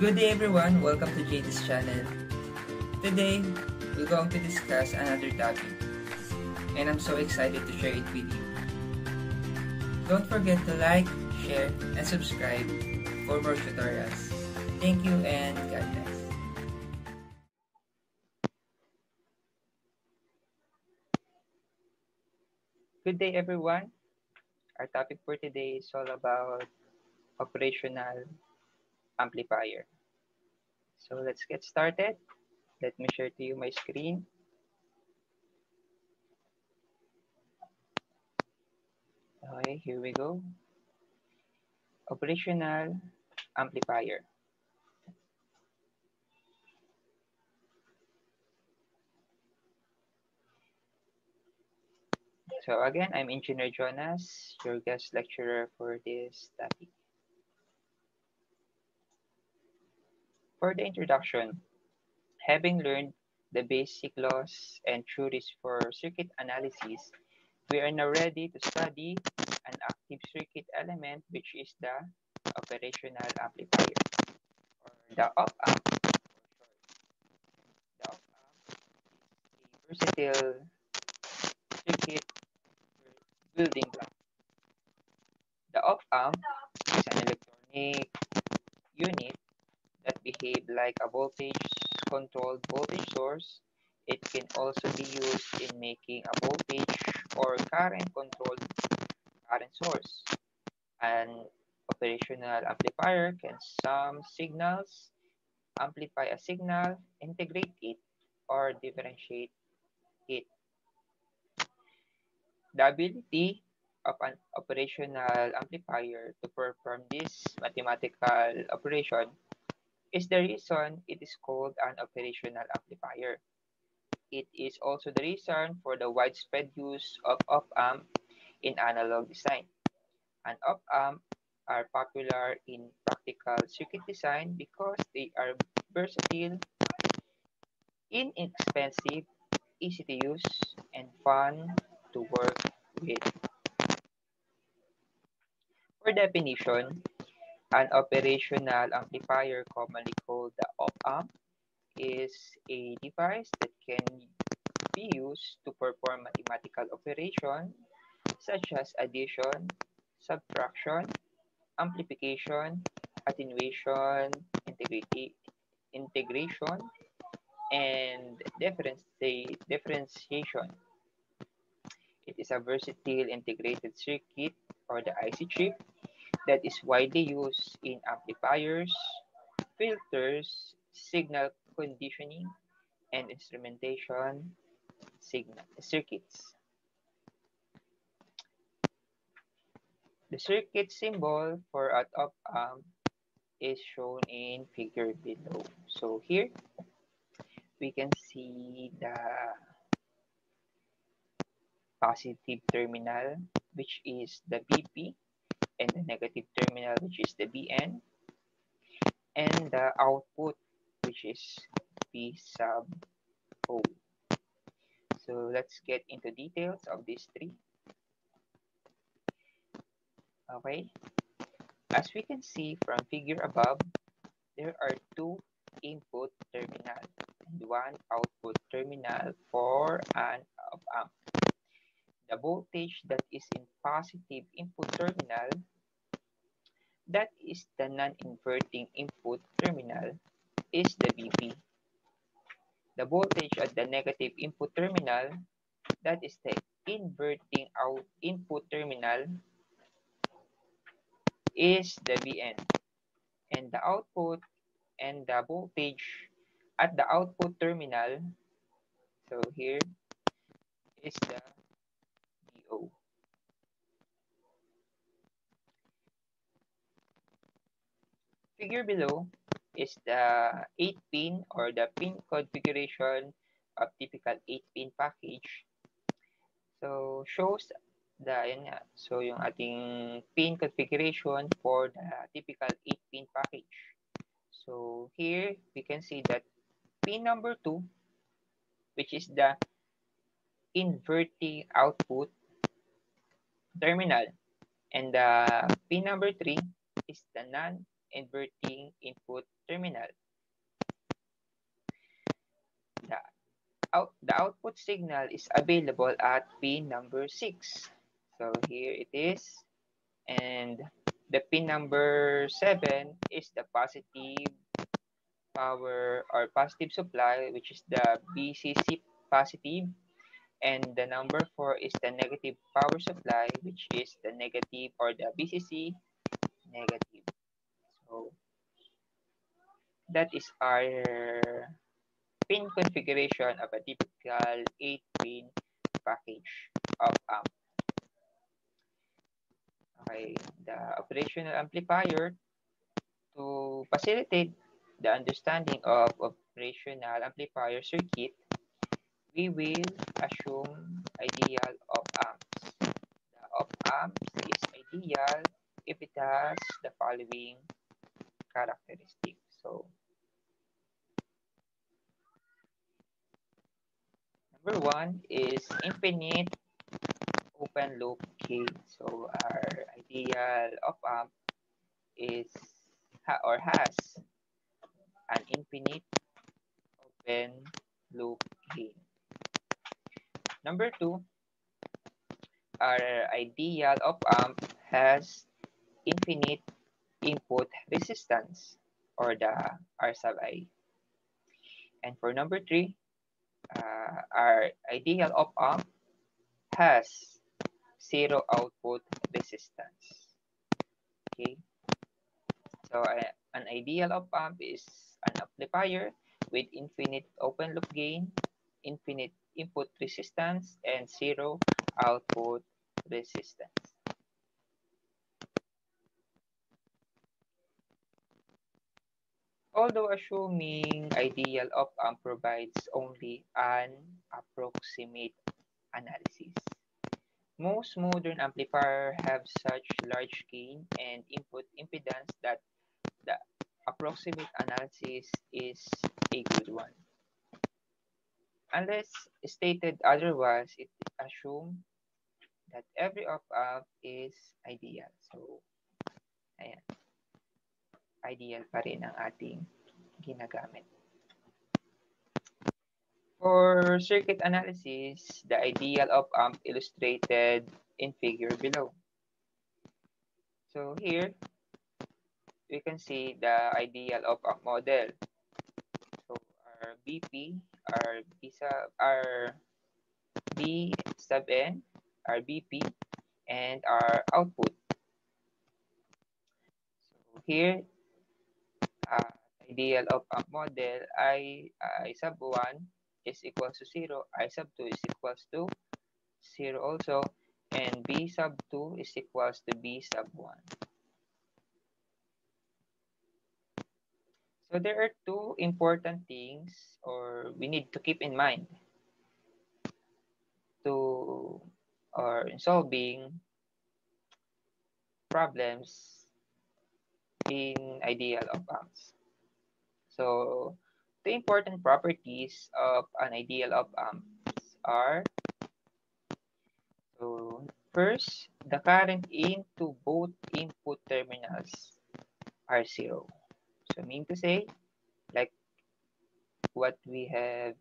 Good day everyone, welcome to JD's channel. Today, we're going to discuss another topic and I'm so excited to share it with you. Don't forget to like, share, and subscribe for more tutorials. Thank you and God bless. Good day everyone. Our topic for today is all about operational amplifier. So let's get started. Let me share to you my screen. Okay, here we go. Operational amplifier. So again, I'm Engineer Jonas, your guest lecturer for this topic. For the introduction, having learned the basic laws and theories for circuit analysis, we are now ready to study an active circuit element, which is the operational amplifier, or the op-amp The op-amp is a versatile circuit building block. The op-amp is an electronic like a voltage-controlled voltage source. It can also be used in making a voltage or current-controlled current source. An operational amplifier can sum signals, amplify a signal, integrate it, or differentiate it. The ability of an operational amplifier to perform this mathematical operation is the reason it is called an operational amplifier. It is also the reason for the widespread use of op-amp in analog design. An op-amp are popular in practical circuit design because they are versatile, inexpensive, easy to use, and fun to work with. For definition, An operational amplifier, commonly called the op-amp, is a device that can be used to perform mathematical operation such as addition, subtraction, amplification, attenuation, integrity, integration, and differentiation. It is a versatile integrated circuit or the IC chip that is widely used in amplifiers, filters, signal conditioning, and instrumentation signal circuits. The circuit symbol for an op-amp is shown in figure below. So here, we can see the positive terminal, which is the BP, and the negative terminal, which is the BN, and the output, which is P sub O. So let's get into details of these three. Okay. As we can see from figure above, there are two input terminal and one output terminal for an. The voltage that is in positive input terminal, that is the non-inverting input terminal, is the VP. The voltage at the negative input terminal, that is the inverting out input terminal, is the VN. And the output and the voltage at the output terminal, so here is the Figure below is the 8-pin or the pin configuration of typical 8-pin package. So, shows the, yun nga, so yung ating pin configuration for the typical 8-pin package. So, here we can see that pin number 2, which is the inverting output terminal. And the pin number 3 is the non inverting input terminal. The, out, the output signal is available at pin number 6. So here it is. And the pin number 7 is the positive power or positive supply, which is the BCC positive. And the number 4 is the negative power supply, which is the negative or the BCC negative. That is our pin configuration of a typical 8-pin package of amp. Okay, the operational amplifier to facilitate the understanding of operational amplifier circuit, we will assume ideal op amps. The op amps is ideal if it has the following characteristics. So, number one is infinite open loop gain. So our ideal op amp is ha or has an infinite open loop gain. Number two, our ideal op amp has infinite input resistance or the R sub I. And for number three, uh, our ideal op amp has zero output resistance. Okay. So uh, an ideal op amp is an amplifier with infinite open loop gain, infinite input resistance, and zero output resistance. Although assuming ideal op amp provides only an approximate analysis. Most modern amplifiers have such large gain and input impedance that the approximate analysis is a good one. Unless stated otherwise, it assumes that every op-amp is ideal. So, ayan. Ideal pa rin ang ating ginagamit. For circuit analysis, the ideal op amp illustrated in figure below. So here, we can see the ideal op amp model. So our BP, our B sub, our B sub N, our BP, and our output. So here, uh, ideal of a model I, I sub 1 is equals to 0, I sub 2 is equals to 0 also, and B sub 2 is equals to B sub 1. So there are two important things or we need to keep in mind to or in solving problems in ideal op amps. So the important properties of an ideal op amps are so first the current into both input terminals are zero so mean to say like what we have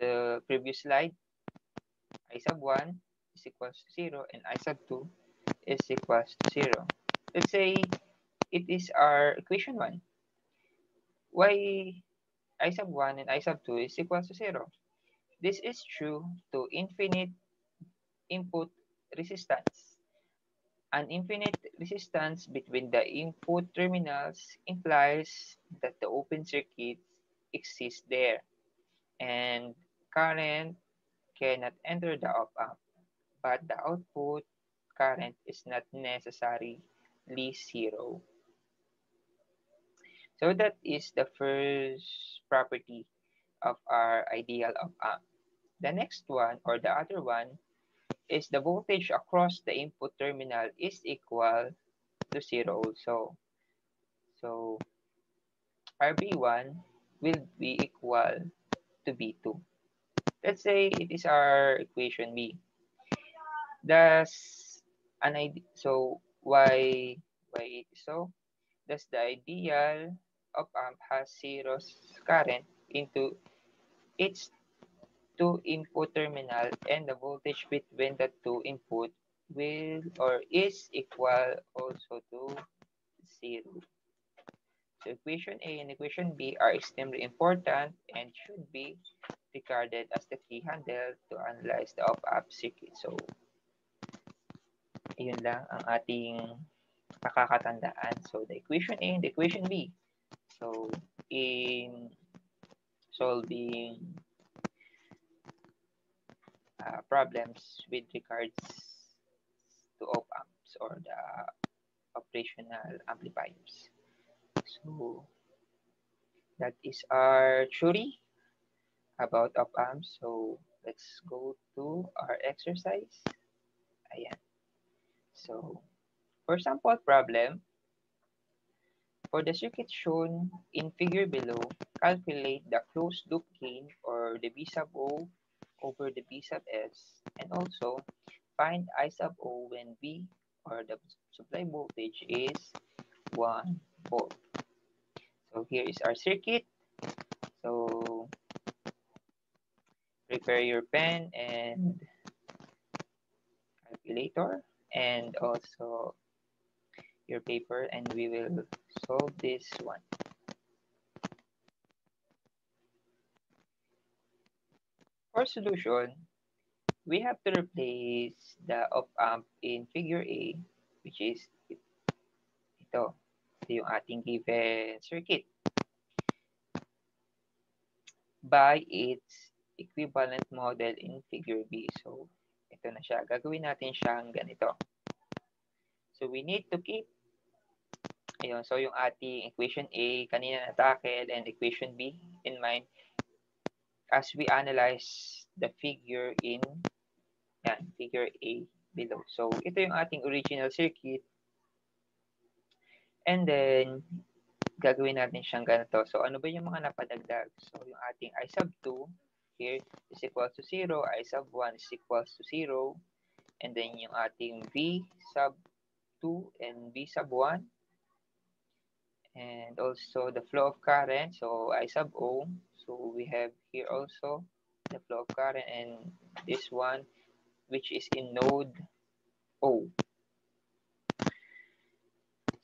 the previous slide i sub 1 is equals to 0 and i sub 2 is equals to 0 let's say it is our equation 1 why i sub 1 and i sub 2 is equal to 0. This is true to infinite input resistance. An infinite resistance between the input terminals implies that the open circuit exists there and current cannot enter the op-amp, but the output current is not necessarily zero. So that is the first property of our ideal of amp. The next one or the other one is the voltage across the input terminal is equal to zero also. So RB1 will be equal to B2. Let's say it is our equation B. Does an idea, so why Why it is so? Thus, the ideal op-amp has zero current into its two input terminal and the voltage between the two input will or is equal also to zero. So equation A and equation B are extremely important and should be regarded as the key handle to analyze the op-amp circuit. So, yun lang ang ating nakakatandaan. So, the equation A and the equation B. So, in solving uh, problems with regards to op-amps or the operational amplifiers. So, that is our theory about op-amps. So, let's go to our exercise. Ayan. So, for sample problem, for the circuit shown in figure below, calculate the closed loop gain or the V sub O over the V sub S and also find I sub O when V or the supply voltage is 1 volt. So here is our circuit. So prepare your pen and calculator and also your paper and we will solve this one. For solution, we have to replace the op-amp in figure A, which is ito. Ito yung ating given circuit. By its equivalent model in figure B. So, ito na siya. Gagawin natin siyang ganito. So, we need to keep Ayun, so yung ating equation A, kanina na tackle, and equation B in mind as we analyze the figure in yan, figure A below. So, ito yung ating original circuit. And then, gagawin natin siyang ganito. So, ano ba yung mga napadagdag? So, yung ating I sub 2 here is equal to 0. I sub 1 is equal to 0. And then, yung ating V sub 2 and V sub 1 and also the flow of current so I sub O so we have here also the flow of current and this one which is in node O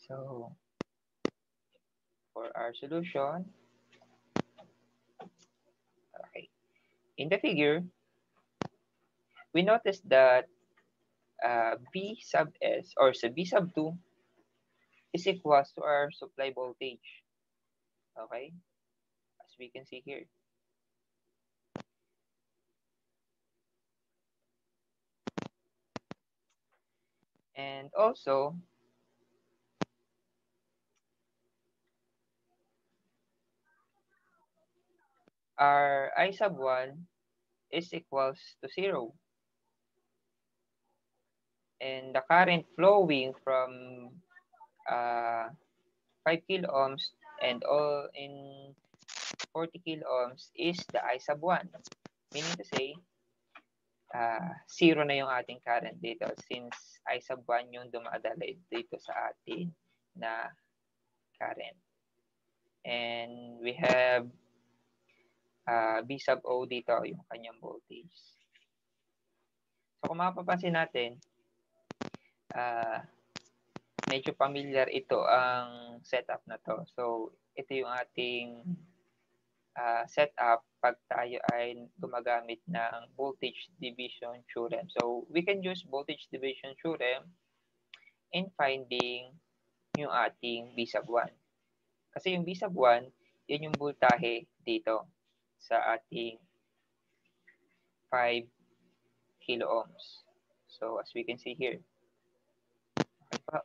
so for our solution okay in the figure we notice that uh, B sub S or so B sub 2 is equals to our supply voltage. Okay? As we can see here. And also, our I sub 1 is equals to 0. And the current flowing from uh, 5 kilo ohms and all in 40 kilo ohms is the I sub 1. Meaning to say, uh, zero na yung ating current dito since I sub 1 yung dumadala dito sa atin na current. And we have uh, B sub O dito, yung kanyang voltage. So kung mapapansin natin, uh, medyo familiar ito ang setup na to. So, ito yung ating uh, setup pag tayo ay gumagamit ng voltage division theorem. So, we can use voltage division theorem in finding yung ating B sub 1. Kasi yung B sub 1, yun yung voltahe dito sa ating 5 kilo ohms. So, as we can see here. Okay pa.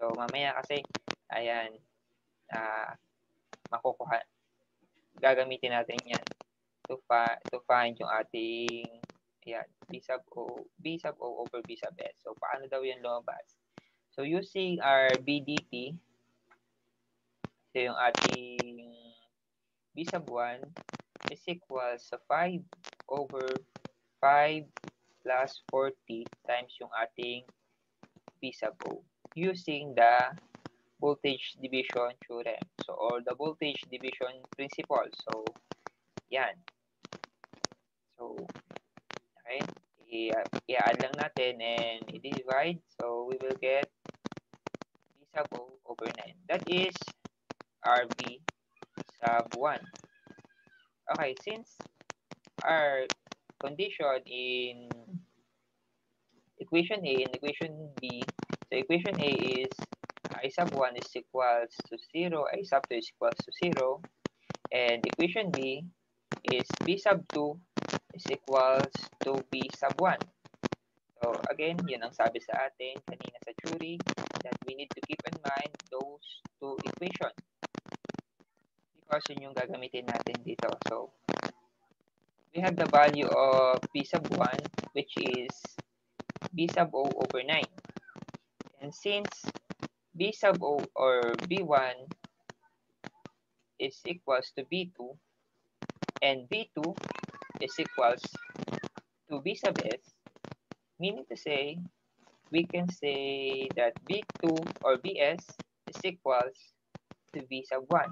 So, mamaya kasi, ayan, uh, makukuha, gagamitin natin yan to, fa to find yung ating, ayan, B sub O, B sub O over B sub S. So, paano daw yan lumabas? So, using our BDT, so yung ating B sub 1 is equals sa 5 over 5 plus 40 times yung ating B sub O. using the voltage division theorem. So, or the voltage division principle. So, yan. So, okay. I-add lang natin and i-divide. So, we will get V sub O over 9. That is RV sub 1. Okay, since our condition in equation A and equation B, so equation A is I sub 1 is equals to 0, I sub 2 is equals to 0, and equation B is B sub 2 is equals to B sub 1. So again, yun ang sabi sa atin kanina sa theory that we need to keep in mind those two equations. Yun yung gagamitin natin dito. So we have the value of B sub 1 which is B sub O over 9. And since B sub O or B1 is equals to B2 and B2 is equals to B sub S, meaning to say, we can say that B2 or BS is equals to B sub 1,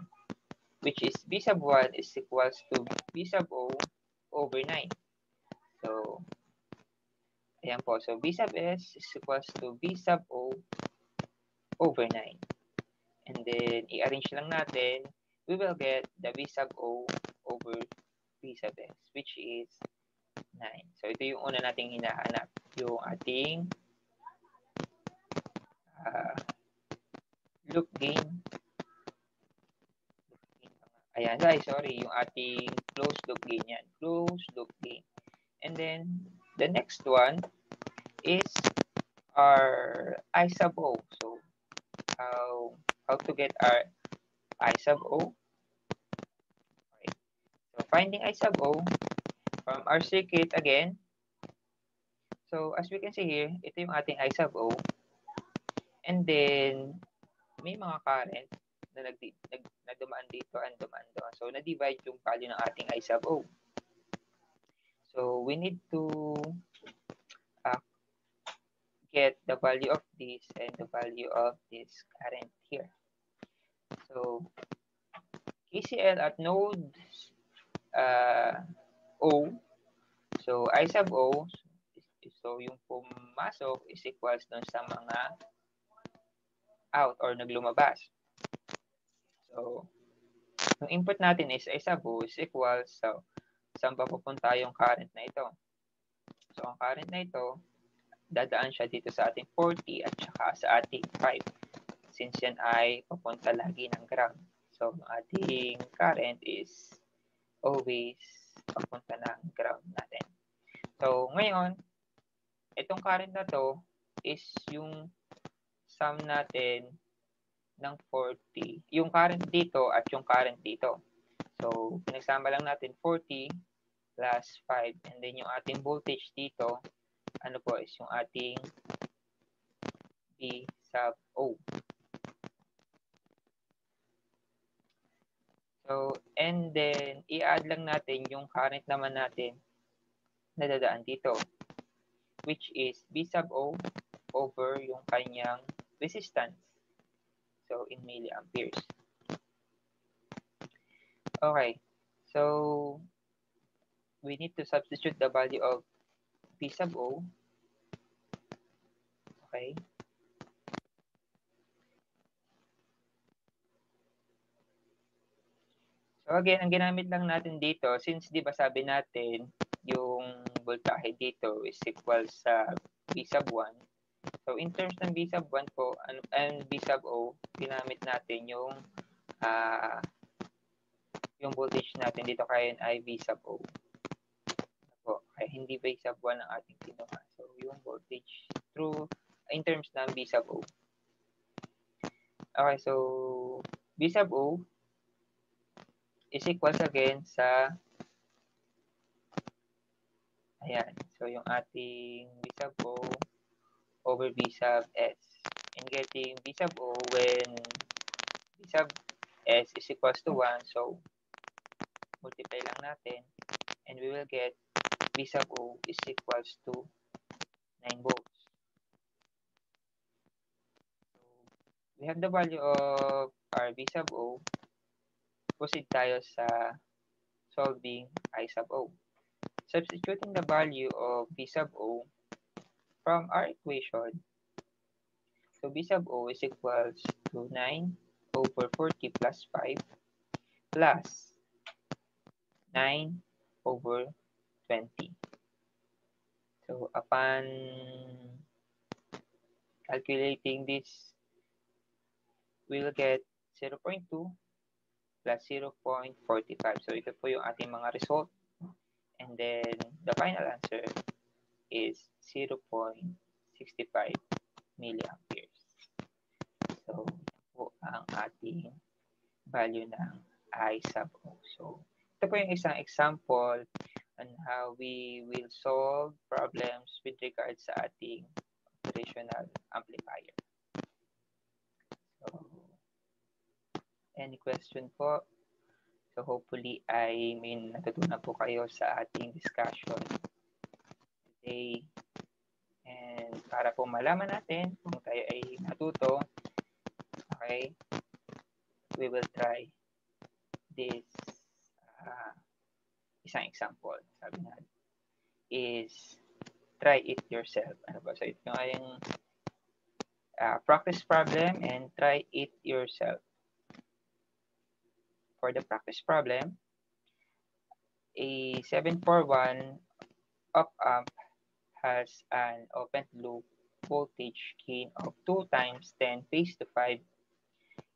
which is B sub 1 is equals to B sub O over 9. So, ayan po. So, B sub S is equals to B sub O over 9. And then, i-arrange lang natin, we will get the B sub O over B sub S, which is 9. So, ito yung una nating hinahanap. Yung ating uh, loop gain. Ayan, ay, sorry, yung ating closed loop gain yan. Closed loop gain. And then, the next one is our I sub O. So, how, how to get our I sub O. Okay. So, finding I sub O from our circuit again. So, as we can see here, ito yung ating I sub O. And then, may mga current na nag, nag, na dito and dumaan doon. So, na-divide yung value ng ating I sub O. So, we need to uh, get the value of this and the value of this current here. So, KCL at node uh, O, so I sub O, so yung pumasok is equals dun sa mga out or naglumabas. So, yung input natin is I sub O is equals, so, saan pa pupunta yung current na ito? So, ang current na ito, dadaan siya dito sa ating 40 at saka sa ating 5. Since yan ay papunta lagi ng ground. So, ang ating current is always papunta ng ground natin. So, ngayon, itong current na to is yung sum natin ng 40. Yung current dito at yung current dito. So, pinagsama lang natin 40 plus 5. And then yung ating voltage dito, ano po is yung ating B sub O. So, and then, i-add lang natin yung current naman natin na dadaan dito, which is B sub O over yung kanyang resistance. So, in milliamperes. Okay. So, we need to substitute the value of P sub O. Okay. So again, ang ginamit lang natin dito, since di ba sabi natin, yung voltahe dito is equal sa V sub 1. So in terms ng V sub 1 po, and V sub O, ginamit natin yung uh, yung voltage natin dito kaya ay V sub O. Po, kaya hindi V sub 1 ang ating kinuha. So yung voltage through, in terms ng V sub O. Okay, so V sub O is equals again sa ayan. So, yung ating B sub O over B sub S. And getting B sub O when B sub S is equals to 1. So, multiply lang natin. And we will get B sub O is equals to 9 volts. we have the value of R V sub O. Proceed tayo sa solving I sub O. Substituting the value of V sub O from our equation, so V sub O is equals to 9 over 40 plus 5 plus 9 over 20. So upon calculating this, we'll get 0.2 plus 0.45. So ito po yung ating mga result. And then the final answer is 0.65 milliamperes. So po ang ating value ng I sub O. So ito po yung isang example on how we will solve problems with regards sa ating operational amplifier. So, any question po? So, hopefully ay may natutunan po kayo sa ating discussion today. And para po malaman natin kung tayo ay natuto, okay, we will try this uh, isang example. Sabi na is try it yourself. Ano ba? So, ito yung uh, practice problem and try it yourself. For the practice problem, a 741 op amp has an open loop voltage gain of 2 times 10 raised to 5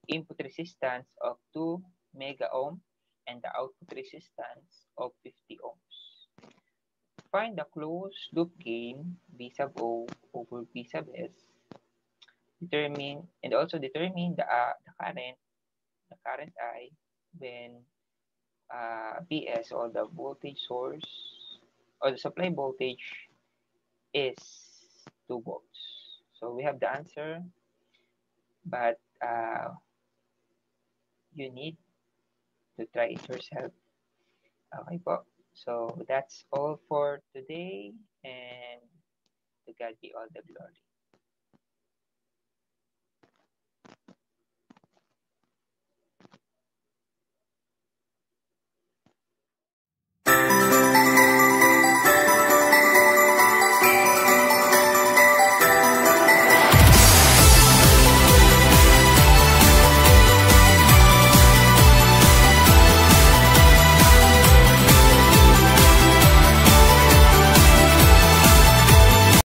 input resistance of 2 mega ohm and the output resistance of 50 ohms. Find the closed loop gain V sub O over V sub S. Determine and also determine the, uh, the current the current I when uh, Vs or the voltage source or the supply voltage is 2 volts. So we have the answer, but uh, you need to try it yourself. Okay po. So that's all for today and to God be all the glory.